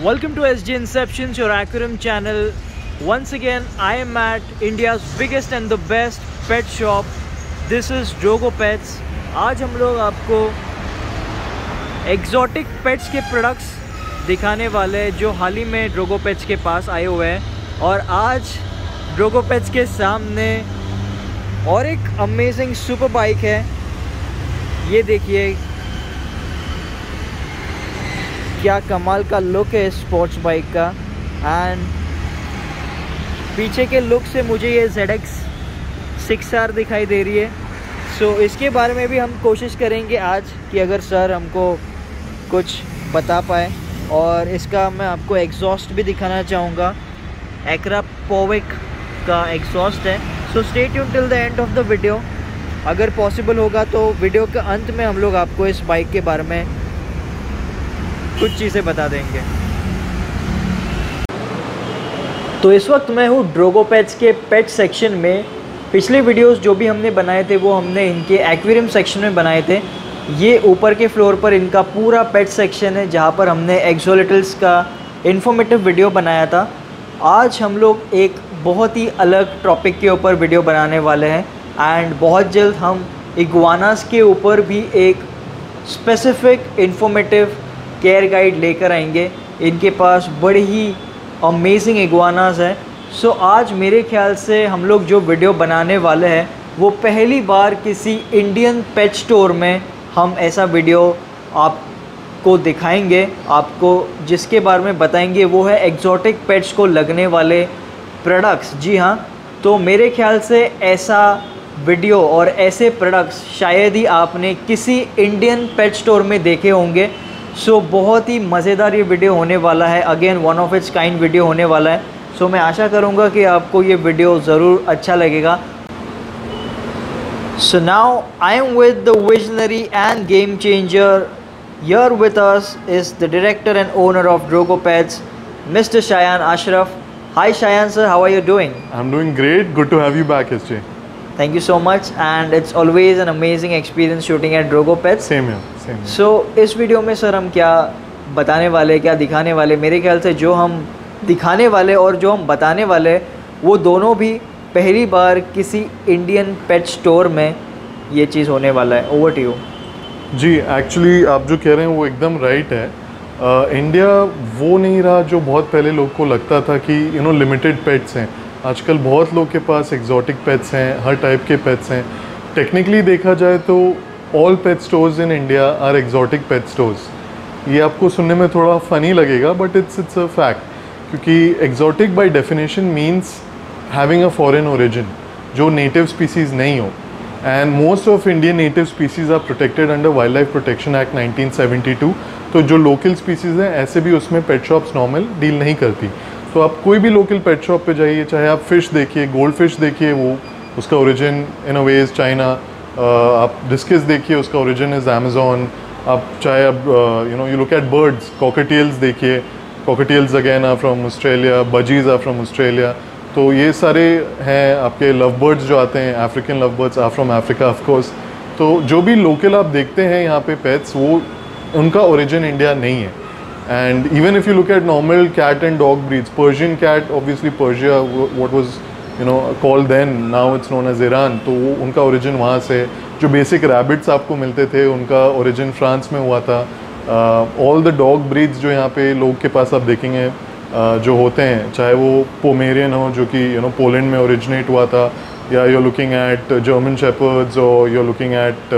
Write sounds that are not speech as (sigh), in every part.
Welcome to SG Inceptions, your Aquarium channel. Once again, I am at India's biggest and the best pet shop. This is Drogo Pets. आज हम लोग आपको exotic pets के products दिखाने वाले हैं जो हाल ही में ड्रोगो पेट्स के पास आए हुए हैं और आज ड्रोगो पेट्स के सामने और एक अमेजिंग सुपर बाइक है ये देखिए क्या कमाल का लुक है स्पोर्ट्स बाइक का। एंड पीछे के लुक से मुझे ये जेड एक्स सिक्स आर दिखाई दे रही है। सो so, इसके बारे में भी हम कोशिश करेंगे आज कि अगर सर हमको कुछ बता पाए। और इसका मैं आपको एग्जॉस्ट भी दिखाना चाहूँगा। एक्रा पोविक का एग्जॉस्ट है। So stay tuned till the end of the video अगर पॉसिबल होगा तो वीडियो के अंत में हम लोग आपको इस बाइक के बारे में कुछ चीज़ें बता देंगे। तो इस वक्त मैं हूँ ड्रोगो पेट्स के पेट सेक्शन में। पिछले वीडियोस जो भी हमने बनाए थे, वो हमने इनके एक्वेरियम सेक्शन में बनाए थे। ये ऊपर के फ्लोर पर इनका पूरा पेट सेक्शन है, जहाँ पर हमने एक्सोलिटल्स का इन्फॉर्मेटिव वीडियो बनाया था। आज हम लोग एक बहुत ही अलग टॉपिक के ऊपर वीडियो बनाने वाले हैं एंड बहुत जल्द हम इगवानास के ऊपर भी एक स्पेसिफिक इन्फॉर्मेटिव केयर गाइड लेकर आएँगे। इनके पास बड़ी ही अमेजिंग इगवानास है। सो so, आज मेरे ख्याल से हम लोग जो वीडियो बनाने वाले हैं वो पहली बार किसी इंडियन पेट स्टोर में हम ऐसा वीडियो आपको दिखाएँगे। आपको जिसके बारे में बताएँगे वो है एग्जॉटिक पेट्स को लगने वाले प्रोडक्ट्स जी हाँ तो मेरे ख्याल से ऐसा वीडियो और ऐसे प्रोडक्ट्स शायद ही आपने किसी इंडियन पेट स्टोर में देखे होंगे। सो so, बहुत ही मज़ेदार ये वीडियो होने वाला है. Again one of its kind video होने वाला है. सो so, मैं आशा करूँगा कि आपको ये वीडियो ज़रूर अच्छा लगेगा. So now I am with the visionary and game changer here with us is the director and owner of Drogo Pets mister Shayan Ashraf hi Shayan sir how are you doing I am doing great good to have you back history Thank you so much. And it's always an amazing experience shooting at Drogo Pets. Same here, same here. So इस video में sir हम क्या बताने वाले क्या दिखाने वाले? मेरे ख्याल से जो हम दिखाने वाले और जो हम बताने वाले वो दोनों भी पहली बार किसी इंडियन पेट स्टोर में ये चीज़ होने वाला है। ओवर टू जी एक्चुअली आप जो कह रहे हैं वो एकदम राइट है। इंडिया वो नहीं रहा जो बहुत पहले लोग को लगता था कि यू नो लिमिटेड पेट्स हैं। आजकल बहुत लोग के पास एग्जॉटिक पेट्स हैं हर टाइप के पेट्स हैं। टेक्निकली देखा जाए तो all pet stores in India are exotic pet stores ये आपको सुनने में थोड़ा फ़नी लगेगा but it's it's a fact क्योंकि exotic by definition means having a foreign origin जो नेटिव स्पीसीज़ नहीं हो. And most of Indian native species are protected under wildlife protection act 1972 तो जो लोकल स्पीसीज़ हैं, ऐसे भी उसमें पेट शॉप्स नॉर्मल डील नहीं करती. तो आप कोई भी लोकल पेट शॉप पे जाइए, चाहे आप फ़िश देखिए गोल्ड फ़िश देखिए, वो, उसका origin in a veg China आप डिस्किस देखिए, उसका ओरिजिन इज़ अमेज़ोन आप चाहे अब you know you look at birds cockatiels देखिए. Cockatiels again are from Australia budgies are from Australia तो ये सारे हैं आपके लव बर्ड्स जो आते हैं African love birds are from Africa of course तो जो भी लोकल आप देखते हैं यहाँ पे पेट्स वो उनका ओरिजिन इंडिया नहीं है. And even if you look at normal cat and dog breeds, persian cat obviously persia what was you know call then now it's known as iran. तो उनका origin वहाँ से जो बेसिक rabbits आपको मिलते थे उनका origin फ्रांस में हुआ था। ऑल द डॉग ब्रीड्स जो यहाँ पे लोग के पास आप देखेंगे uh, जो होते हैं चाहे वो पोमेरियन हो जो कि यू नो पोलैंड में ओरिजिनेट हुआ था या you looking at German shepherds और you looking at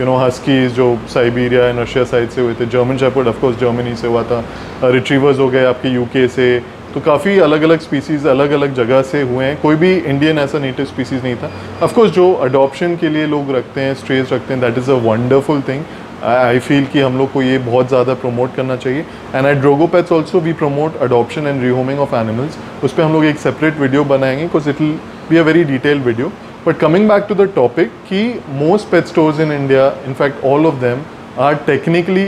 you know huskies जो साइबीरिया एंड रशिया साइड से हुए थे। जर्मन शेपर्ड ऑफकोर्स जर्मनी से हुआ था। रिट्रीवर्स हो गए आपके यूके से तो काफ़ी अलग अलग स्पीसीज़ अलग अलग जगह से हुए हैं। कोई भी इंडियन ऐसा नेटिव स्पीसीज़ नहीं था। ऑफकोर्स जो अडॉप्शन के लिए लोग रखते हैं स्ट्रेज रखते हैं that is a wonderful thing I feel कि हम लोग को ये बहुत ज़्यादा प्रमोट करना चाहिए। And I Drogo Pets also we promote adoption and rehoming of animals उस पर हम लोग एक सेपरेट वीडियो बनाएँगे because it will be a very detail video but coming back to the topic कि most pet stores in India in fact all of of are technically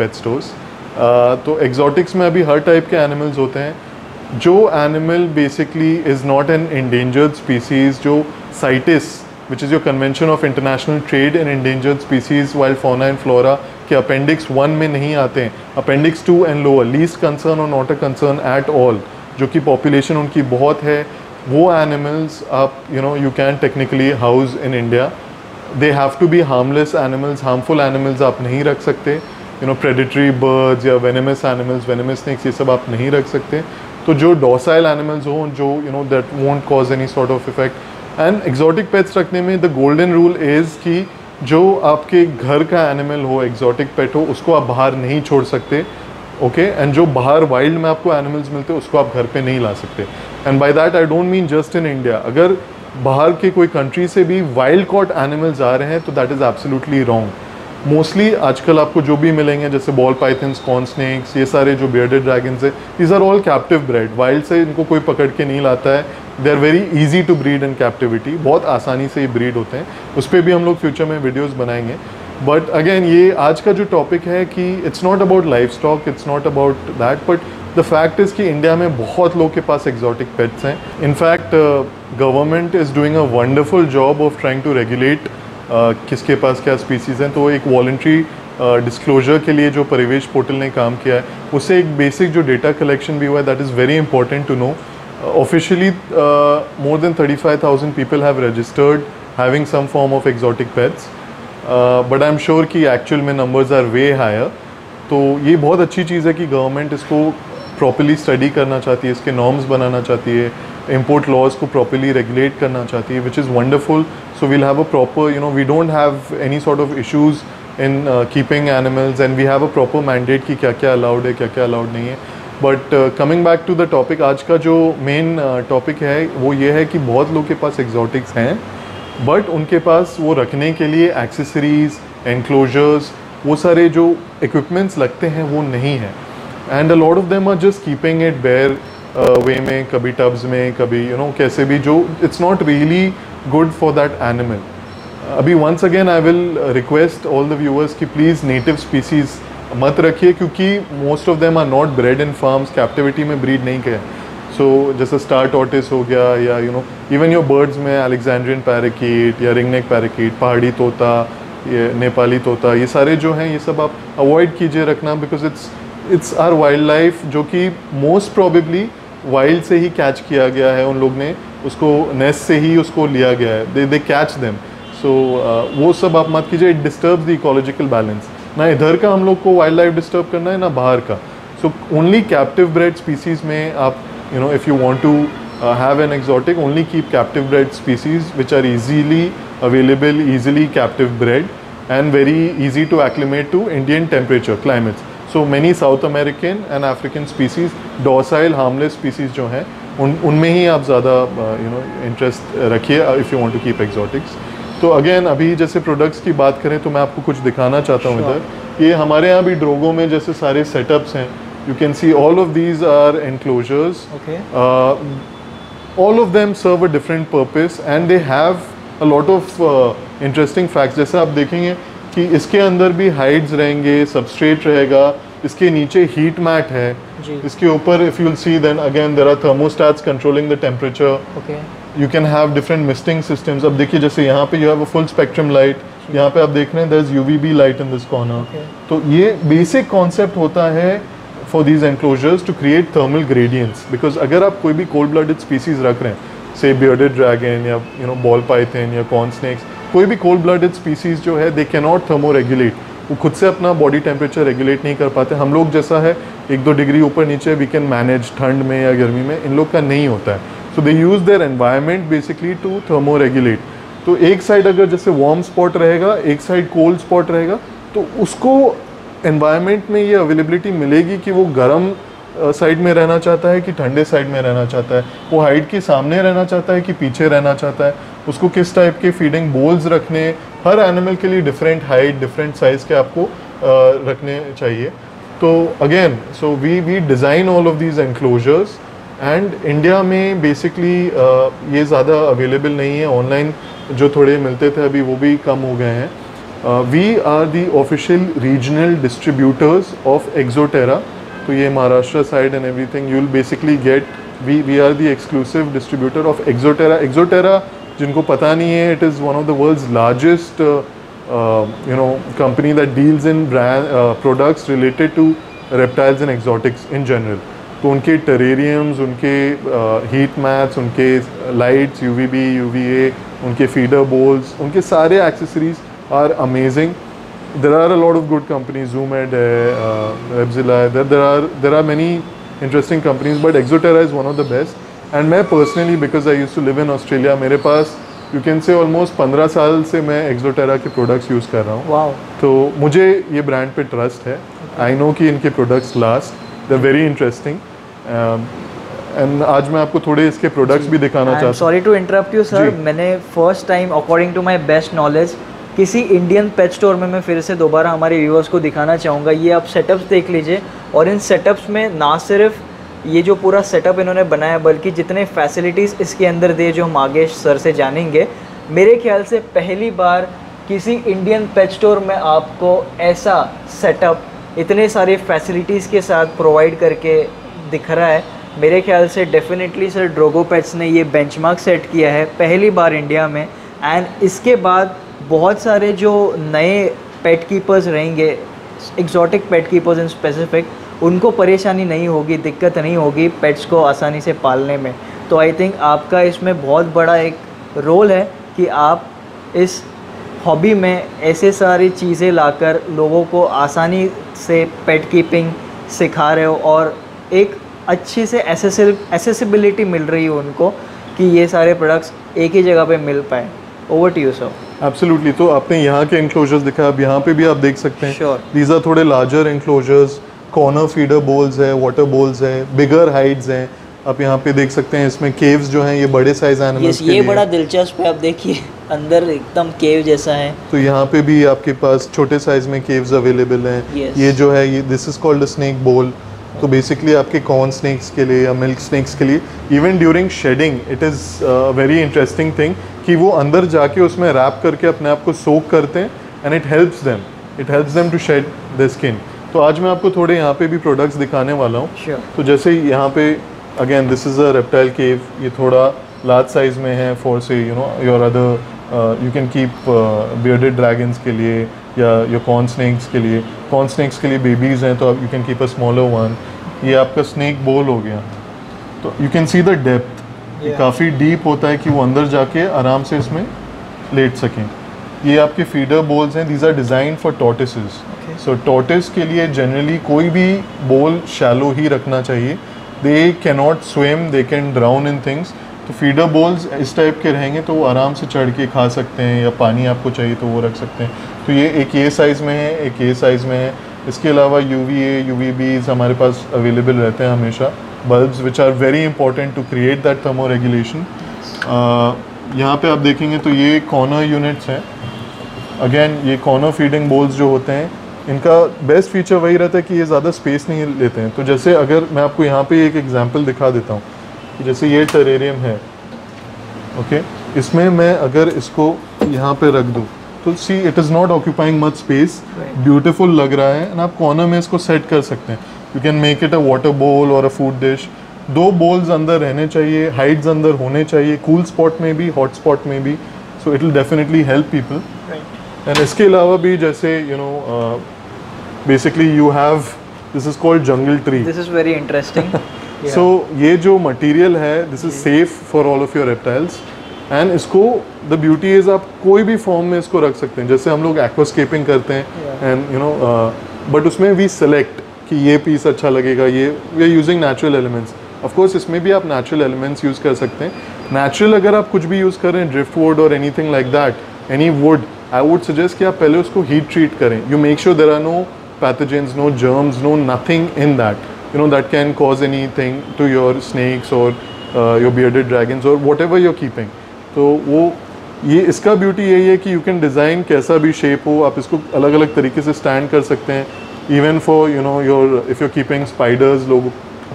pet stores. Uh, तो exotics में अभी हर type के animals होते हैं। जो animal basically is not an endangered species जो CITES which is your convention of international trade in endangered species wild fauna and flora के अपेंडिक्स वन में नहीं आते हैं। Appendix two and lower least concern और not a concern at all जो कि population उनकी बहुत है, वो एनिमल्स आप you know you can technically house in India they have to be harmless animals harmful animals आप नहीं रख सकते। यू नो प्रेडिटरी बर्ड्स या वेनेमस एनिमल्स वेनेमस स्नेक्स ये सब आप नहीं रख सकते। तो जो डोसाइल एनिमल्स हों, जो you know that won't cause any sort of effect and exotic pets रखने में द गोल्डन रूल इज़ कि जो आपके घर का एनिमल हो एक्जॉटिक पेट हो, उसको आप बाहर नहीं छोड़ सकते ओके okay? एंड जो बाहर वाइल्ड में आपको एनिमल्स मिलते हैं, उसको आप घर पे नहीं ला सकते. And by that I don't mean just in India अगर बाहर के कोई कंट्री से भी वाइल्ड कॉट एनिमल्स आ रहे हैं तो that is absolutely wrong mostly आजकल आपको जो भी मिलेंगे, जैसे बॉल पाइथन्स कॉर्न स्नेक्स ये सारे जो बियर्डेड ड्रैगन्स है these are all captive bred wild से इनको कोई पकड़ के नहीं लाता है. They are very easy to breed in captivity बहुत आसानी से ये ब्रीड होते हैं. उस पर भी हम लोग फ्यूचर में वीडियोज़ बनाएँगे. बट अगेन ये आज का जो टॉपिक है कि it's not about livestock it's not about that but the fact is कि इंडिया में बहुत लोग के पास एक्जॉटिक पेट्स हैं. In fact government is doing a wonderful job of trying to regulate किसके पास क्या स्पीसीज़ हैं? तो एक वॉल्ट्री डिस्क्लोजर के लिए जो परिवेश पोर्टल ने काम किया है, उससे एक बेसिक जो डेटा कलेक्शन भी हुआ है that is very important to know officially more than thirty five thousand people have registered having some form of exotic pets but I am sure कि एक्चुअल में नंबर्स आर वे हायर तो ये बहुत अच्छी चीज़ है कि गवर्नमेंट इसको properly study करना चाहती है इसके नॉर्म्स बनाना चाहती है इम्पोर्ट लॉज को प्रॉपरली रेगुलेट करना चाहती है which is wonderful so we'll have a proper you know we don't have any sort of issues in keeping animals and we have a proper mandate कि क्या क्या अलाउड है क्या क्या अलाउड नहीं है. But coming back to the topic आज का जो मेन टॉपिक uh, है वो ये है कि बहुत लोग के पास एग्जॉटिक्स हैं बट उनके पास वो रखने के लिए एक्सेसरीज एनक्लोजर्स वो सारे जो इक्विपमेंट्स लगते हैं वो नहीं है। And a lot of them are just keeping it bare way में कभी टब्स में कभी यू you नो know, कैसे भी जो it's not really good for that animal अभी once again I will request all the viewers कि please native species मत रखिए क्योंकि most of them are not bred in farms captivity में breed नहीं किया सो so, जैसे स्टार टॉटिस हो गया या you know even your birds में अलेक्जेंड्रियन पैराकीट या रिंगनेक पैराकीट पहाड़ी तोता ये नेपाली तोता ये सारे जो हैं ये सब आप अवॉइड कीजिए रखना because it's it's are wildlife जो कि मोस्ट प्रॉबेबली वाइल्ड से ही कैच किया गया है उन लोग ने। उसको नेस्ट से ही उसको लिया गया है। They they catch them so वो सब आप मत कीजिए it disturb the ecological balance ना इधर का हम लोग को वाइल्ड लाइफ डिस्टर्ब करना है, ना बाहर का। So only captive bred species में आप you know if you want to have an exotic only keep captive bred species which are easily available easily captive bred and very easy to acclimate to Indian temperature climates so many South American and African species docile harmless species जो हैं उन उनमें ही आप ज़्यादा you know interest रखिए if you want to keep exotics तो again अभी जैसे प्रोडक्ट्स की बात करें तो मैं आपको कुछ दिखाना चाहता हूँ इधर। ये हमारे यहाँ भी ड्रोगों में जैसे सारे सेटअप्स हैं। You can see all of these are enclosures all of them serve a different purpose and they have a lot of interesting facts जैसे आप देखेंगे कि इसके अंदर भी हाइड्स रहेंगे सबस्ट्रेट रहेगा इसके नीचे हीट मैट है। इसके ऊपर if you'll see then again there are thermostats controlling the temperature you can have different misting systems अब देखिए जैसे यहाँ पे you have a full spectrum light यहाँ पे आप देख रहे हैं there is U V light in this corner तो ये बेसिक कॉन्सेप्ट होता है for these enclosures to create thermal gradients because अगर आप कोई भी कोल्ड ब्लडेड स्पीसीज रख रहे हैं से बियर्डेड ड्रैगन या यू नो बॉल पाइथन या कॉर्न स्नैक्स कोई भी कोल्ड ब्लडेड स्पीसीज जो है they can not thermo regulate वो खुद से अपना बॉडी टेम्परेचर रेगुलेट नहीं कर पाते। हम लोग जैसा है, एक दो डिग्री ऊपर नीचे वी कैन मैनेज ठंड में या गर्मी में। इन लोग का नहीं होता है। So they use their environment basically to thermo regulate तो एक साइड अगर जैसे वार्म स्पॉट रहेगा, एक साइड कोल्ड स्पॉट रहेगा तो उसको एनवायरमेंट में ये अवेलेबिलिटी मिलेगी कि वो गर्म साइड में रहना चाहता है कि ठंडे साइड में रहना चाहता है। वो हाइट के सामने रहना चाहता है कि पीछे रहना चाहता है। उसको किस टाइप के फीडिंग बोल्स रखने हर एनिमल के लिए डिफरेंट हाइट डिफरेंट साइज़ के आपको रखने चाहिए। तो again so we we design all of these enclosures and India में बेसिकली ये ज़्यादा अवेलेबल नहीं है। ऑनलाइन जो थोड़े मिलते थे अभी वो भी कम हो गए हैं। We are the official regional distributors of Exo Terra तो ये Maharashtra side and everything you will basically get we we are the exclusive distributor of Exo Terra Exo Terra जिनको पता नहीं है it is one of the world's largest you know company that deals in brand products related to reptiles and exotics in general तो उनके terrariums उनके heat uh, mats उनके lights U V B U V A उनके feeder bowls उनके सारे accessories are amazing there are a lot of good companies zoomed है uh, Epzilla है there are there are many interesting companies but Exoterra is one of the best. And मैं personally because I used to live in Australia मेरे पास you can say almost 15 साल से मैं Exo Terra के products use कर रहा हूँ। वाओ तो मुझे ये ब्रांड पे ट्रस्ट है। आई नो कि इनके products last they very interesting and आज मैं आपको थोड़े इसके प्रोडक्ट्स भी दिखाना चाहता हूँ। Sorry to interrupt you sir मैंने first time according to my best knowledge किसी इंडियन पेट स्टोर में मैं फिर से दोबारा हमारे व्यूअर्स को दिखाना चाहूँगा। ये आप सेटअप्स देख लीजिए। और इन सेटअप्स में ना सिर्फ़ ये जो पूरा सेटअप इन्होंने बनाया, बल्कि जितने फैसिलिटीज़ इसके अंदर दिए जो हम आगे सर से जानेंगे, मेरे ख्याल से पहली बार किसी इंडियन पेट स्टोर में आपको ऐसा सेटअप इतने सारे फैसिलिटीज़ के साथ प्रोवाइड करके दिख रहा है। मेरे ख्याल से डेफिनेटली सर ड्रोगो पेट्स ने ये बेंचमार्क सेट किया है पहली बार इंडिया में। एंड इसके बाद बहुत सारे जो नए पेट कीपर्स रहेंगे exotic pet keepers in specific उनको परेशानी नहीं होगी दिक्कत नहीं होगी पेट्स को आसानी से पालने में। तो आई थिंक आपका इसमें बहुत बड़ा एक रोल है कि आप इस हॉबी में ऐसे सारी चीज़ें लाकर लोगों को आसानी से पेट कीपिंग सिखा रहे हो और एक अच्छी से एसेसिबिलिटी मिल रही है उनको कि ये सारे प्रोडक्ट्स एक ही जगह पे मिल पाए। Over to you sir absolutely तो आपने यहाँ के इंक्लोजर्स दिखाया अब यहाँ पे भी आप देख सकते हैं. दीज आर थोड़े larger enclosures corner feeder bowls है वाटर बोल्स है बिगर हाइट्स हैं। आप यहाँ पे देख सकते हैं इसमें केव्स जो हैं ये बड़े साइज़ एनिमल्स ये ये बड़ा दिलचस्प है आप देखिए अंदर एकदम केव जैसा है। तो यहाँ पे भी आपके पास छोटे साइज़ में केव्स अवेलेबल हैं। Yes. ये जो है ये this is called snake bowl तो बेसिकली आपके कॉर्न स्नेक्स के लिए या मिल्क स्नेक्स के लिए even during shedding it is very interesting thing कि वो अंदर जाके उसमें रैप करके अपने आप को सोक करते हैं and it helps them it helps them to shed the skin तो आज मैं आपको थोड़े यहाँ पे भी प्रोडक्ट्स दिखाने वाला हूँ। श्योर तो जैसे यहाँ पे again this is a reptile cave ये थोड़ा लार्ज साइज़ में है for say you know your other you can keep bearded dragons के लिए या योर कॉर्न स्नैक्स के लिए। कॉर्न स्नैक्स के लिए बेबीज़ हैं तो आप you can keep a smaller one ये आपका स्नैक बोल हो गया। तो you can see the depth काफ़ी डीप होता है कि वो अंदर जाके आराम से इसमें लेट सकें। ये आपके फीडर बोल्स हैं. These are design for Okay. So tortoise के लिए जनरली कोई भी बोल शैलो ही रखना चाहिए. They cannot swim they can drown in things तो फीडर बोल्स इस टाइप के रहेंगे तो वो आराम से चढ़ के खा सकते हैं या पानी आपको चाहिए तो वो रख सकते हैं. तो ये एक ये साइज़ में है एक ये साइज़ में है. इसके अलावा U V A U V Bs हमारे पास अवेलेबल रहते हैं हमेशा. Bulbs which are very important to create that thermoregulation यहाँ पे आप देखेंगे तो ये कॉर्नर यूनिट्स हैं. अगेन ये कॉर्नर फीडिंग बोल्स जो होते हैं इनका बेस्ट फीचर वही रहता है कि ये ज़्यादा स्पेस नहीं लेते हैं। तो जैसे अगर मैं आपको यहाँ पे एक एग्जांपल दिखा देता हूँ जैसे ये टेरेरियम है ओके इसमें मैं अगर इसको यहाँ पे रख दूँ तो see it is not occupying much space. Beautiful लग रहा है एंड आप कॉर्नर में इसको सेट कर सकते हैं। You can make it a water bowl और अ फ़ूड डिश दो बोल्स अंदर रहने चाहिए हाइट्स अंदर होने चाहिए कूल स्पॉट में भी हॉट स्पॉट में भी so it will definitely help people and इसके अलावा भी जैसे you know basically you have this is called jungle tree this is very interesting so ये जो मटेरियल है this is safe for all of your reptiles and इसको the beauty is आप कोई भी फॉर्म में इसको रख सकते हैं। जैसे हम लोग एक्वास्केपिंग करते हैं एंड यू नो बट उसमें वी सेलेक्ट कि ये पीस अच्छा लगेगा ये we are using natural elements of course इसमें भी आप नेचुरल एलिमेंट्स यूज़ कर सकते हैं। नेचुरल अगर आप कुछ भी यूज़ कर रहे हैं ड्रिफ्ट वुड और anything like that any wood I would suggest कि आप पहले उसको हीट ट्रीट करें। You make sure there are no pathogens no germs no nothing in that you know that can cause anything to your snakes और your your bearded और whatever you're keeping तो वो, ये इसका beauty यही है कि यू कैन डिज़ाइन कैसा भी शेप हो। आप इसको अलग अलग तरीके से स्टैंड कर सकते हैं। Even for you know your if you're keeping spiders लोग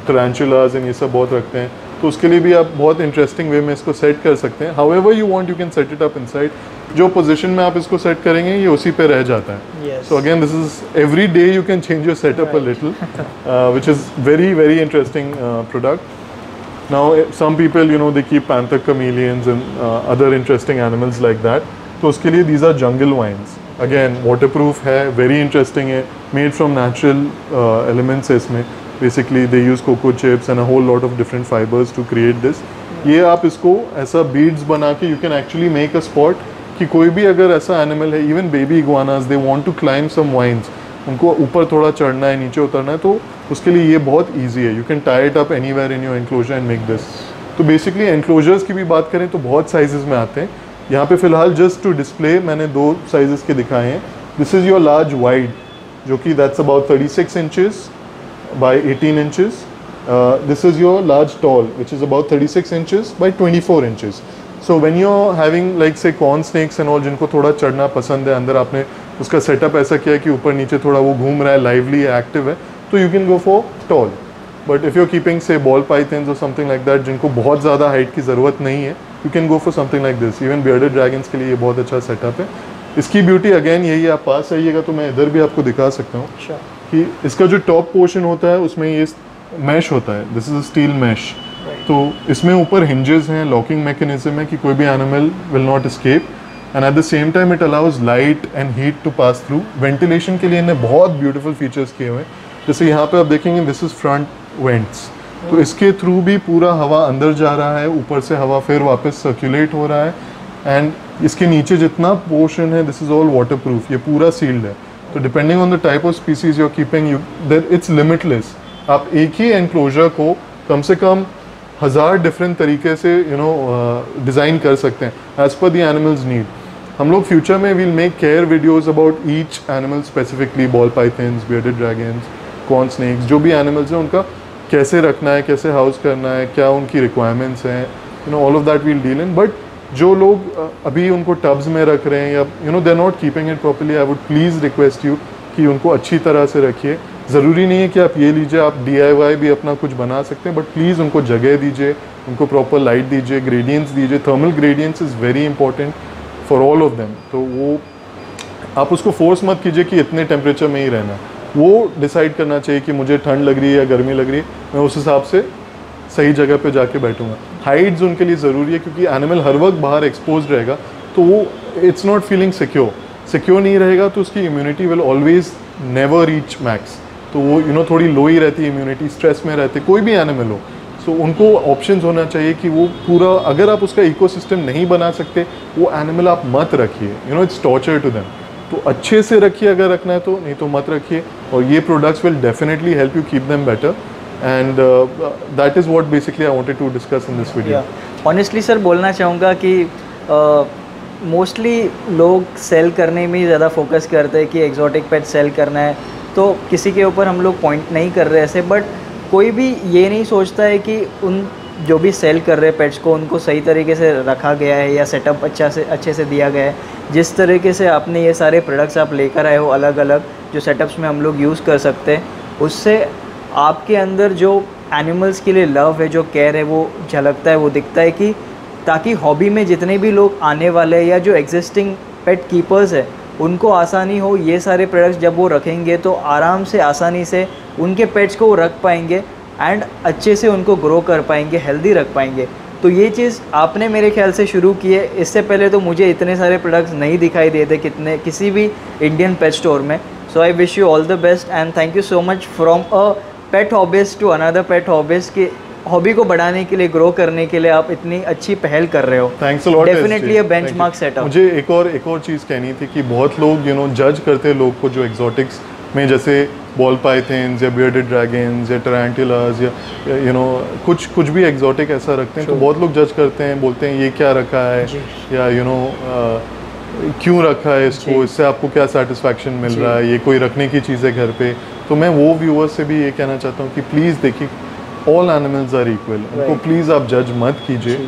टरांचुलाज एंड ये सब बहुत रखते हैं। तो उसके लिए भी आप बहुत इंटरेस्टिंग वे में इसको सेट कर सकते हैं। However you want you can set it up in जो पोजिशन में आप इसको सेट करेंगे ये उसी पर रह जाता है। So again this is every day you can change your setup a little which is very very interesting product now some people you know they keep panther chameleons and other interesting animals like that तो उसके लिए these are jungle vines again water proof है very interesting है made from natural elements है इसमें। Basically, they use cocoa chips and a whole lot of different fibers to create this. ये आप इसको ऐसा beads बना के you can actually make a spot कि कोई भी अगर ऐसा animal है, even baby iguanas, they want to climb some vines. उनको ऊपर थोड़ा चढ़ना है नीचे उतरना है तो उसके लिए ये बहुत ईजी है. You can tie it up anywhere in your enclosure and make this तो बेसिकली एनक्लोजर्स की भी बात करें तो बहुत साइजेस में आते हैं. यहाँ पे फ़िलहाल जस्ट टू डिस्प्ले मैंने दो साइजेस के दिखाए हैं. This is your large wide जो कि that's about thirty six inches eighteen inches this is your large tall which is about thirty six inches by twenty four inches so when you having like say corn snakes and all जिनको थोड़ा चढ़ना पसंद है अंदर, आपने उसका setup ऐसा किया कि ऊपर नीचे थोड़ा वो घूम रहा है लाइवली है एक्टिव है तो you can go for tall but if you keeping say ball pythons और समथिंग लाइक दैट जिनको बहुत ज़्यादा हाइट की ज़रूरत नहीं है you can go for something like this even bearded dragons के लिए ये बहुत अच्छा सेटअप है. इसकी ब्यूटी अगेन यही है, आप पास आइएगा तो मैं इधर भी आपको दिखा सकता हूँ. अच्छा कि इसका जो टॉप पोर्शन होता है उसमें ये मैश होता है. दिस इज़ स्टील मैश तो इसमें ऊपर हिंजेस हैं लॉकिंग मैकेनिज्म है कि कोई भी animal will not escape and at the same time it allows light and heat to pass through ventilation के लिए इन्हें बहुत ब्यूटीफुल फीचर्स किए हुए हैं. जैसे यहाँ पे आप देखेंगे दिस इज़ फ्रंट वेंट्स तो इसके थ्रू भी पूरा हवा अंदर जा रहा है ऊपर से हवा फिर वापस सर्कुलेट हो रहा है. एंड इसके नीचे जितना पोर्शन है this is all water proof ये पूरा सील्ड है. तो depending on the type of species you are keeping you that it's limitless आप एक ही एनक्लोजर को कम से कम हज़ार डिफरेंट तरीके से यू नो डिज़ाइन कर सकते हैं as per the animals need हम लोग फ्यूचर में we'll make care videos about each animal specifically ball pythons bearded dragons corn snakes जो भी एनिमल्स हैं, उनका कैसे रखना है, कैसे हाउस करना है, क्या उनकी रिक्वायरमेंट्स हैं you know all of that we'll deal in but जो लोग अभी उनको टब्स में रख रहे हैं या you know they are not keeping it properly I would please request you कि उनको अच्छी तरह से रखिए। ज़रूरी नहीं है कि आप ये लीजिए, आप डी भी अपना कुछ बना सकते हैं बट प्लीज़ उनको जगह दीजिए, उनको प्रॉपर लाइट दीजिए ग्रेडियंट्स दीजिए। Thermal gradients is very important for all of them तो वो, आप उसको फोर्स मत कीजिए कि इतने टेम्परेचर में ही रहना वो डिसाइड करना चाहिए कि मुझे ठंड लग रही है या गर्मी लग रही है, मैं उस हिसाब से सही जगह पे जाके बैठूँगा। हाइट्स उनके लिए ज़रूरी है क्योंकि एनिमल हर वक्त बाहर एक्सपोज रहेगा तो वो it's not feeling secure secure नहीं रहेगा तो उसकी immunity will always never reach max तो वो यू you नो know, थोड़ी लो ही रहती है इम्यूनिटी स्ट्रेस में रहते कोई भी एनिमल हो. सो so, उनको ऑप्शन होना चाहिए कि वो पूरा अगर आप उसका इकोसिस्टम नहीं बना सकते वो एनिमल आप मत रखिए. You know it's torture to them तो अच्छे से रखिए अगर रखना है तो नहीं तो मत रखिए. और ये products will definitely help you keep them better and that is what basically I wanted to discuss in this video honestly sir बोलना चाहूँगा कि मोस्टली uh, लोग सेल करने में ज़्यादा फोकस करते हैं कि एग्जॉटिक पेट सेल करना है। तो किसी के ऊपर हम लोग पॉइंट नहीं कर रहे ऐसे बट कोई भी ये नहीं सोचता है कि उन जो भी सेल कर रहे पेट्स को उनको सही तरीके से रखा गया है या सेटअप अच्छा से अच्छे से दिया गया है। जिस तरीके से आपने ये सारे प्रोडक्ट्स आप लेकर आए हो अलग अलग जो सेटअप्स में हम लोग यूज़ कर सकते हैं उससे आपके अंदर जो एनिमल्स के लिए लव है, जो केयर है, वो झलकता है, वो दिखता है कि ताकि हॉबी में जितने भी लोग आने वाले हैं या जो एग्जिस्टिंग पेट कीपर्स है, उनको आसानी हो ये सारे प्रोडक्ट्स जब वो रखेंगे तो आराम से, आसानी से उनके पेट्स को वो रख पाएँगे एंड अच्छे से उनको ग्रो कर पाएँगे हेल्दी रख पाएँगे। तो ये चीज़ आपने मेरे ख्याल से शुरू की है। इससे पहले तो मुझे इतने सारे प्रोडक्ट्स नहीं दिखाई दिए थे कितने, किसी भी इंडियन पेट स्टोर में। So I wish you all the best and thank you so much from a pet hobbies to another pet hobbies की हॉबी को बढ़ाने के लिए ग्रो करने के लिए आप इतनी अच्छी पहल कर रहे हो। Thanks lot definitely benchmark setup मुझे एक और एक और चीज़ कहनी थी कि बहुत लोग यू नो जज करते हैं लोग को जो एग्जॉटिक्स में जैसे बॉल पाइथेंस या बियर्डेड ड्रैगन्स या टरांटिलास या यू नो कुछ कुछ भी एग्जॉटिक ऐसा रखते हैं तो बहुत लोग जज करते हैं बोलते हैं ये क्या रखा है? या यू नो क्यों रखा है इसको? इससे आपको क्या सेटिस्फैक्शन मिल रहा है? ये कोई रखने की चीज़ है घर पे? तो मैं वो व्यूअर्स से भी ये कहना चाहता हूँ कि प्लीज़ देखिए ऑल एनिमल्स आर इक्वल उनको प्लीज़ आप जज मत कीजिए।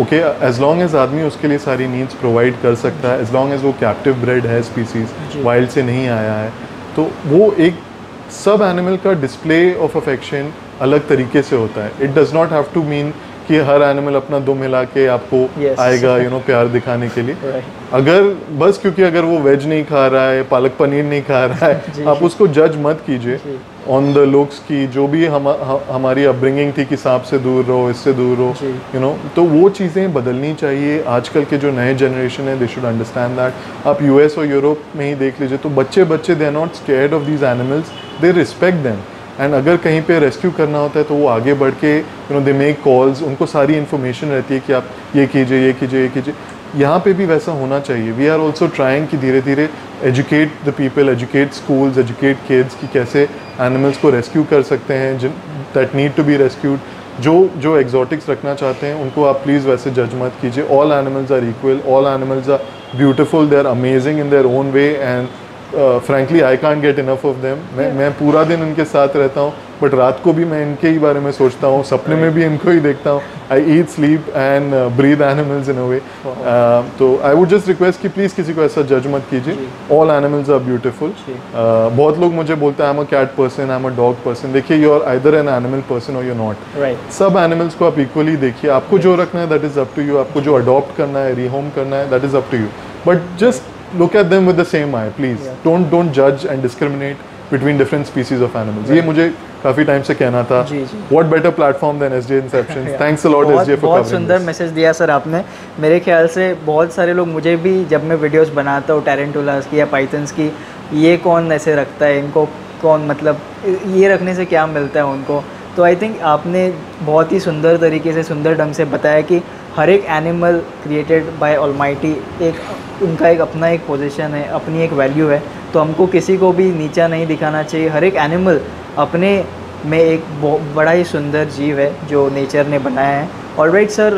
ओके एज लॉन्ग एज आदमी उसके लिए सारी नीड्स प्रोवाइड कर सकता है एज लॉन्ग एज वो कैप्टिव ब्रेड है स्पीसीज वाइल्ड से नहीं आया है तो वो एक सब एनिमल का डिस्प्ले ऑफ़ अफेक्शन अलग तरीके से होता है। It does not have to mean कि हर एनिमल अपना दुम हिला के आपको Yes. आएगा यू you नो know, प्यार दिखाने के लिए। Right. अगर बस क्योंकि अगर वो वेज नहीं खा रहा है पालक पनीर नहीं खा रहा है (laughs) आप उसको जज मत कीजिए। ऑन द लुक्स की जो भी हम हमारी अपब्रिंगिंग थी कि सांप से दूर रहो इससे दूर रहो यू नो तो वो चीज़ें बदलनी चाहिए। आजकल के जो नए जनरेशन है दे शुड अंडरस्टैंड दैट आप यूएस और यूरोप में ही देख लीजिए तो बच्चे बच्चे they are not scared of these animals they respect them and अगर कहीं पे रेस्क्यू करना होता है तो वो आगे बढ़ के you know they make calls उनको सारी इन्फॉर्मेशन रहती है कि आप ये कीजिए ये कीजिए ये कीजिए। यहाँ पे भी वैसा होना चाहिए। वी आर ऑल्सो ट्राइंग कि धीरे धीरे educate the people educate schools educate kids कि कैसे एनिमल्स को रेस्क्यू कर सकते हैं, जिन that need to be rescued जो जो एग्जॉटिक्स रखना चाहते हैं, उनको आप प्लीज़ वैसे जज मत कीजिए। All animals are equal all animals are beautiful they are amazing in their own way and frankly I can't get enough of them मैं yeah. मैं पूरा दिन इनके साथ रहता हूँ बट रात को भी मैं इनके ही बारे में सोचता हूँ सपने right. में भी इनको ही देखता हूँ। I eat sleep and breathe animals in a way तो आई वुड जस्ट रिक्वेस्ट कि प्लीज़ किसी को ऐसा जज मत कीजिए। ऑल एनिमल्स आर ब्यूटिफुल बहुत लोग मुझे बोलते हैं I am a cat person I am a dog person देखिए you are either an animal person or you not सब एनिमल्स को आप इक्वली देखिए। आपको जो रखना है that is up to you आपको जो अडॉप्ट करना है रिहोम करना है that is up to you but just look at them with the same eye please don't don't जज and discriminate between different species of animals ये मुझे काफ़ी टाइम से कहना था। What better platform than SJ Inception thanks a lot SJ for बहुत सुंदर message दिया सर आपने। मेरे ख्याल से बहुत सारे लोग मुझे भी जब मैं वीडियोस बनाता हूँ टेरेंटुलास की या पाइथन्स की ये कौन ऐसे रखता है? इनको कौन मतलब ये रखने से क्या मिलता है उनको? तो आई थिंक आपने बहुत ही सुंदर तरीके से सुंदर ढंग से बताया कि हर एक एनिमल क्रिएटेड बाय ऑलमाइटी एक, उनका एक अपना एक पोजीशन है, अपनी एक वैल्यू है। तो हमको किसी को भी नीचा नहीं दिखाना चाहिए। हर एक एनिमल अपने में एक बड़ा ही सुंदर जीव है जो नेचर ने बनाया है। और राइट सर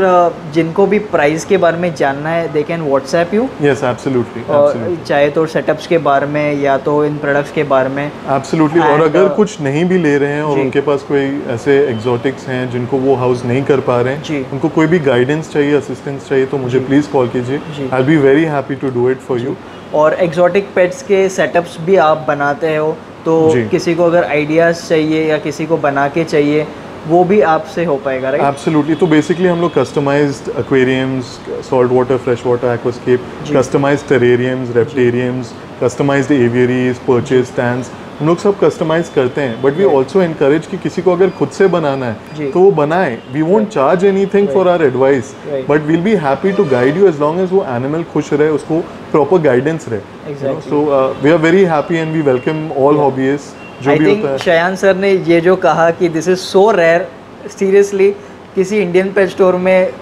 जिनको भी प्राइस के बारे में जानना है they can WhatsApp you yes absolutely चाहे तो सेटअप्स के बारे में या तो इन प्रोडक्ट्स के बारे में. एब्सोल्युटली और अगर uh, कुछ नहीं भी ले रहे हैं और उनके पास कोई ऐसे एग्जॉटिक्स हैं जिनको वो हाउस नहीं कर पा रहे जी। हैं उनको कोई भी गाइडेंस चाहिए असिस्टेंस चाहिए तो मुझे प्लीज़ कॉल कीजिए। I be very happy to do it for you और एक्जॉटिक पेट्स के सेटअप्स भी आप बनाते हो तो किसी को अगर आइडियाज़ चाहिए या किसी को बना के चाहिए वो भी आपसे हो पाएगा राइट एब्सोल्युटली तो बेसिकली हम लोग customized aquariums salt water fresh water aquascape customized terrariums reptariums customized aviaries purchase stands हम लोग सब कस्टमाइज करते हैं बट वी ऑल्सो इनकरेज कि किसी को अगर खुद से बनाना है तो वो बनाए। We won't charge anything for our advice. But will be happy to guide you as long as वो एनिमल खुश रहे उसको प्रॉपर गाइडेंस रहे। So we are very happy and we welcome all hobbies I think Shayan sir ने ये जो कहा कि this is so rare seriously किसी इंडियन पेट स्टोर में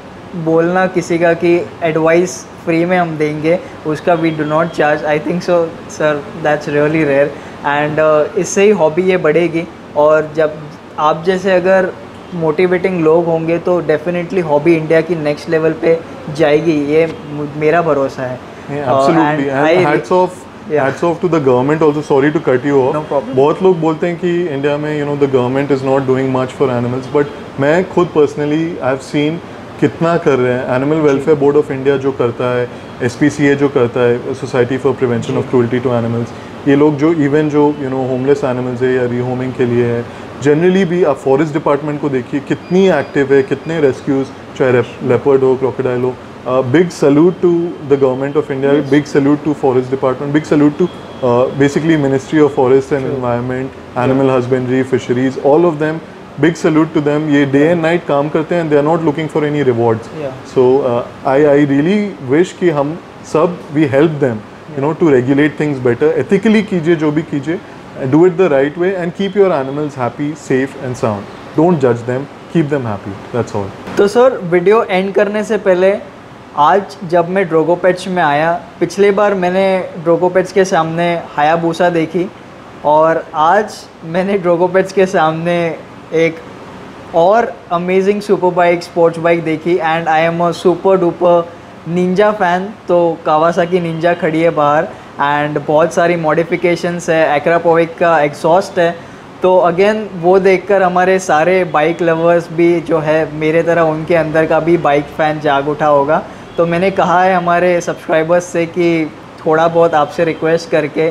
बोलना किसी का कि एडवाइस फ्री में हम देंगे उसका we do not charge I think so sir that's really rare and इससे ही हॉबी ये बढ़ेगी। और जब आप जैसे अगर मोटिवेटिंग लोग होंगे तो डेफिनेटली हॉबी इंडिया की नेक्स्ट लेवल पे जाएगी। ये मेरा भरोसा है। Yeah, To the government also. Sorry to cut you off. No problem. बहुत लोग बोलते हैं कि इंडिया में you know the government is not doing much for animals but मैं खुद personally I've सीन कितना कर रहे हैं animal welfare board of India जो करता है SPCA जो करता है society for prevention of cruelty to animals ये लोग जो इवन जो यू नो होमलेस एनिमल्स है या रिहोमिंग के लिए है जनरली भी आप फॉरेस्ट डिपार्टमेंट को देखिए कितनी एक्टिव है कितने रेस्क्यूज चाहे लेपर्ड हो क्रोकोडाइल हो big salute to the government of India big salute to forest department big salute to basically ministry of forest and environment animal husbandry fisheries all of them big salute to them ये day and night काम करते हैं they are not looking for any rewards Yeah. So I I really wish कि हम सब we help them you know to regulate things better ethically कीजिए जो भी कीजिए do it the right way and keep your animals happy safe and sound don't जज them keep them happy that's all तो sir video end करने से पहले आज जब मैं ड्रोगो पेट्स में आया, पिछले बार मैंने ड्रोगो पेट्स के सामने हायाबूसा देखी और आज मैंने ड्रोगो पेट्स के सामने एक और amazing super bike sports bike देखी and I am a super duper Ninja fan तो कावासा की निंजा खड़ी है बाहर एंड बहुत सारी मॉडिफिकेशंस है एक्रापोविक का एग्जॉस्ट है। तो अगेन वो देखकर हमारे सारे बाइक लवर्स भी जो है, मेरे तरह उनके अंदर का भी बाइक फ़ैन जाग उठा होगा। तो मैंने कहा है हमारे सब्सक्राइबर्स से कि थोड़ा बहुत आपसे रिक्वेस्ट करके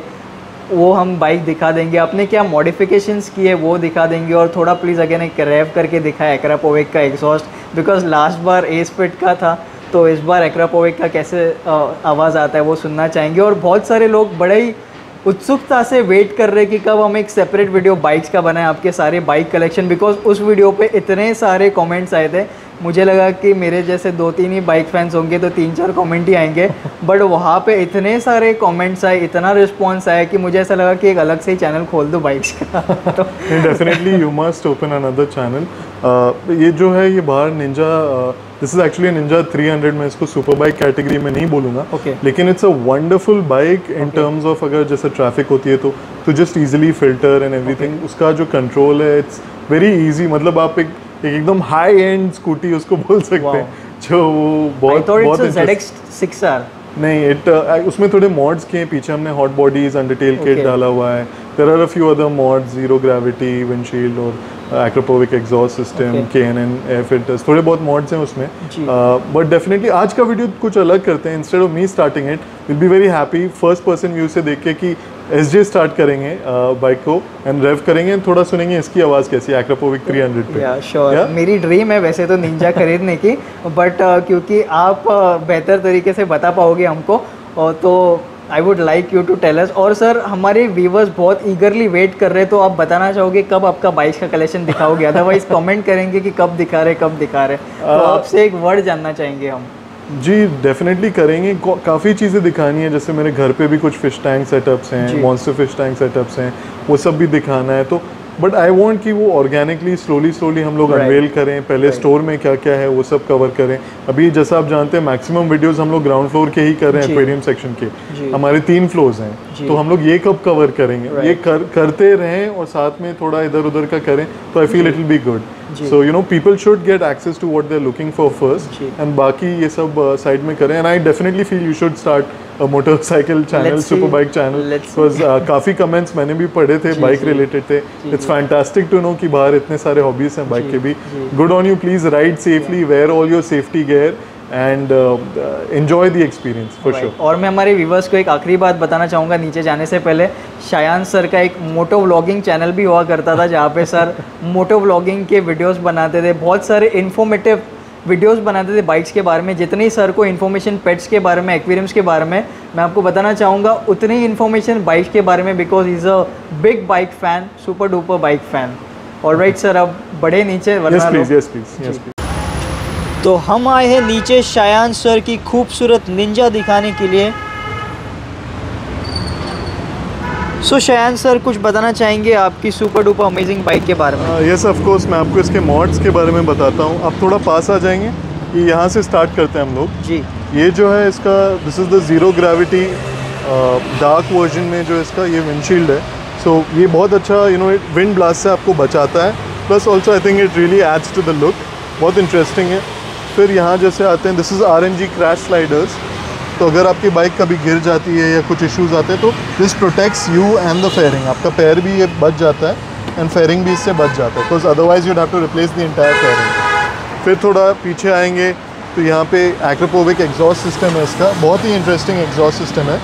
वो हम बाइक दिखा देंगे। आपने क्या मॉडिफिकेशंस किए वो दिखा देंगे और थोड़ा प्लीज़ अगेन एक रेव करके दिखाया एक्रापोविक का एग्जॉस्ट बिकॉज़ लास्ट बार ए स्पिट का था तो इस बार एक्रापोविक का कैसे आवाज़ आता है वो सुनना चाहेंगे। और बहुत सारे लोग बड़े ही उत्सुकता से वेट कर रहे कि कब हम एक सेपरेट वीडियो बाइक्स का बनाएँ। आपके सारे बाइक कलेक्शन बिकॉज़ उस वीडियो पे इतने सारे कमेंट्स आए थे मुझे लगा कि मेरे जैसे दो तीन ही बाइक फैंस होंगे तो तीन चार कमेंट ही आएँगे। बट वहाँ पे इतने सारे कमेंट्स आए इतना रिस्पॉन्स आया कि मुझे ऐसा लगा कि एक अलग से ही चैनल खोल दो बाइक्स का। (laughs) तो definitely you must open another channel ये जो है ये बाहर Ninja this is actually Ninja 300 मैं इसको सुपर बाइक कैटेगरी में नहीं बोलूँगा। Okay. लेकिन it's a wonderful bike in terms of अगर जैसे ट्रैफ़िक होती है तो तो just easily filter and everything उसका जो कंट्रोल है इट्स वेरी इजी मतलब आप एक एक एकदम हाई एंड स्कूटी उसको बोल सकते हैं जो वो बहुत बहुत इट्स interest- ZX 6R नहीं इट उसमें थोड़े मॉड्स किए हैं पीछे हमने हॉट बॉडीज अंडरटेल किट डाला हुआ है। There are a few other mods zero gravity windshield और Akrapovic exhaust system. K and N air filters थोड़े बहुत मॉड्स हैं उसमें। बट डेफिनेटली आज का वीडियो कुछ अलग करते हैं। Instead of me starting it will be very happy first person view से देख के कि एस जे स्टार्ट करेंगे बाइक को एंड रेव करेंगे थोड़ा सुनेंगे इसकी आवाज़ कैसी है एक्रोपोविक 300 पे। या श्योर? मेरी ड्रीम है वैसे तो निंजा खरीदने की बट क्योंकि आप uh, बेहतर तरीके से बता पाओगे हमको और तो I would like you to tell us और सर हमारे व्यूवर्स बहुत ईगरली वेट कर रहे हैं तो आप बताना चाहोगे कब आपका बाइक का कलेक्शन दिखाओगे? अदरवाइज़ कमेंट करेंगे कि कब दिखा रहे कब दिखा रहे। तो Uh, आपसे एक वर्ड जानना चाहेंगे हम। जी डेफिनेटली करेंगे काफ़ी चीज़ें दिखानी है जैसे मेरे घर पे भी कुछ फ़िश टैंक सेटअप्स हैं। मॉन्स्टर फ़िश टैंक सेटअप्स हैं वो सब भी दिखाना है तो बट आई वॉन्ट कि वो ऑर्गेनिकली स्लोली स्लोली हम लोग अनवेल Right. करें पहले Right. स्टोर में क्या क्या है वो सब कवर करें अभी जैसा आप जानते हैं मैक्सिमम वीडियोस हम लोग ग्राउंड फ्लोर के ही कर रहे हैं एक्वेरियम सेक्शन के हमारे तीन फ्लोर्स हैं तो हम लोग ये कब कवर करेंगे Right. ये कर करते रहें और साथ में थोड़ा इधर उधर का करें तो I feel it will be good. So you know people should get access to what they are looking for first and बाकी ये सब साइड में करें। And I definitely feel you should start motorcycle channel super bike channel because काफ़ी comments मैंने भी पढ़े थे (laughs) बाइक रिलेटेड थे। इट्स। फैंटास्टिक टू नो कि बाहर इतने सारे हॉबीज हैं बाइक के भी। Good on you please ride safely wear all your safety gear and enjoy the experience for sure और मैं हमारे व्यूवर्स को एक आखिरी बात बताना चाहूँगा नीचे जाने से पहले शायान सर का एक मोटो व्लॉगिंग चैनल भी हुआ करता था जहाँ पे सर मोटो व्लॉगिंग के वीडियोस बनाते थे। बहुत सारे इन्फॉर्मेटिव वीडियोस बनाते थे बाइक्स के बारे में जितनी सर को इन्फॉर्मेशन पेट्स के बारे में एक्वेरियम्स के बारे में मैं आपको बताना चाहूँगा उतनी ही इन्फॉर्मेशन बाइक्स के बारे में because is a big bike fan super duper bike fan और राइट सर अब बड़े नीचे प्लीज़ यस प्लीज़ तो हम आए हैं नीचे शायान सर की खूबसूरत निंजा दिखाने के लिए। सो so, शायान सर कुछ बताना चाहेंगे आपकी सुपर डुपर अमेजिंग बाइक के बारे में? यस ऑफ़ कोर्स मैं आपको इसके मॉड्स के बारे में बताता हूँ। आप थोड़ा पास आ जाएँगे कि यहाँ से स्टार्ट करते हैं हम लोग। जी। ये जो है इसका this is the zero gravity dark version में जो इसका ये विंडशील्ड है। सो so, ये बहुत अच्छा यू नो विंड ब्लास्ट से आपको बचाता है। Plus also I think it really adds to the look बहुत इंटरेस्टिंग है। फिर यहाँ जैसे आते हैं this is R and G crash sliders तो अगर आपकी बाइक कभी गिर जाती है या कुछ इश्यूज़ आते हैं तो this protects you and the fairing आपका पैर भी ये बच जाता है एंड फेयरिंग भी इससे बच जाता है because otherwise you have to replace the entire fairing फिर थोड़ा पीछे आएँगे तो यहाँ पे एक्रोपोविक एग्जॉस्ट सिस्टम है इसका बहुत ही इंटरेस्टिंग एग्जॉस्ट सिस्टम है.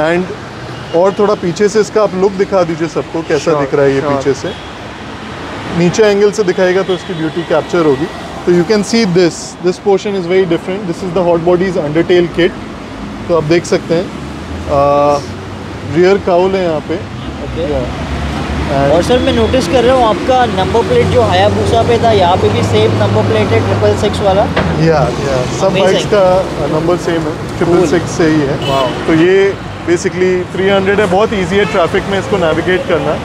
एंड और थोड़ा पीछे से इसका आप लुक दिखा दीजिए सबको कैसा Sure, दिख रहा है ये sure. पीछे से. नीचे एंगल से दिखाएगा तो इसकी ब्यूटी कैप्चर होगी. तो you can see this this portion is very different this is the hot bodies undertail kit तो आप देख सकते हैं। रियर काउल है यहाँ पे। ओके and- और सर मैं नोटिस कर रहा हूँ आपका नंबर प्लेट जो हायाबुसा पे था यहाँ पे भी सेम नंबर प्लेट है ट्रिपल सिक्स वाला। या या सब. बाइक्स का नंबर सेम है। ट्रिपल सिक्स से ही है। तो ये बेसिकली 300 है। बहुत इजी है ट्रैफ़िक में इसको नेविगेट करना।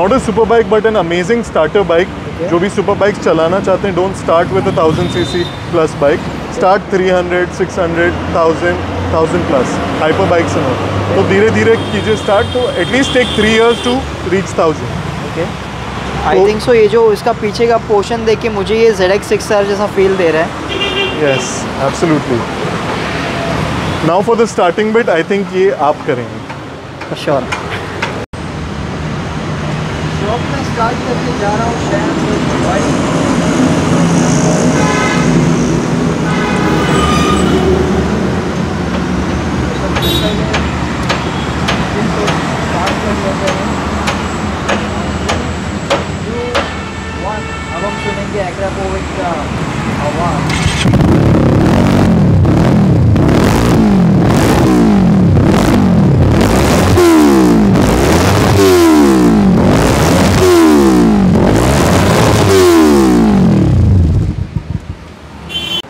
Not a super bike but an amazing starter bike Okay. जो भी सुपर बाइक्स चलाना चाहते हैं don't start with thousand c c plus bike start 300 600 1000 1000 plus hyper bikes से नो तो धीरे धीरे कीजिए स्टार्ट तो at least take three years to reach thousand okay I think so ये जो इसका पीछे का पोर्शन देख के मुझे ये जेड एक्स सिक्स जैसा फील दे रहा है। Yes absolutely now for the starting bit I think ये आप करेंगे। श्योर शॉप में स्टार्ट करके जा रहा हूँ शहर बाइक अब हम सुनेंगे एक्रापोविक का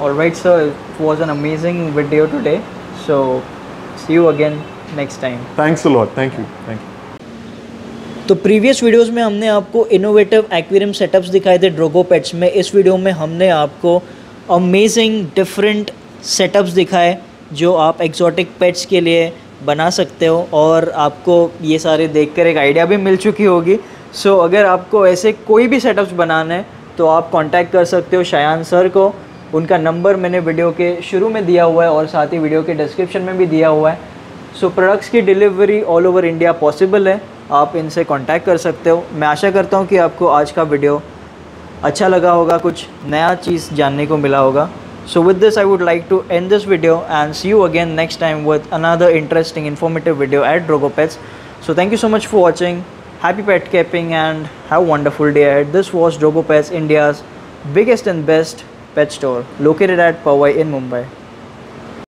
Alright, sir, it was an amazing video today. So, see you again next time. Thanks a lot thank you thank you तो प्रीवियस वीडियोस में हमने आपको इनोवेटिव एक्वेरियम सेटअप्स दिखाए थे ड्रोगो पेट्स में। इस वीडियो में हमने आपको अमेजिंग डिफरेंट सेटअप्स दिखाए जो आप एक्जॉटिक पेट्स के लिए बना सकते हो और आपको ये सारे देखकर एक आइडिया भी मिल चुकी होगी। सो so, अगर आपको ऐसे कोई भी सेटअप्स बनाने हैं तो आप कांटेक्ट कर सकते हो शायान सर को। उनका नंबर मैंने वीडियो के शुरू में दिया हुआ है और साथ ही वीडियो के डिस्क्रिप्शन में भी दिया हुआ है। सो so, प्रोडक्ट्स की delivery all over India possible है। आप इनसे कांटेक्ट कर सकते हो। मैं आशा करता हूँ कि आपको आज का वीडियो अच्छा लगा होगा कुछ नया चीज़ जानने को मिला होगा। So with this I would like to end this video and see you again next time with another interesting informative video at Drogo pets so thank you so much for watching capping and have a wonderful day ahead. This was Drogo Pets, India's biggest and best pet store located at Powai in Mumbai.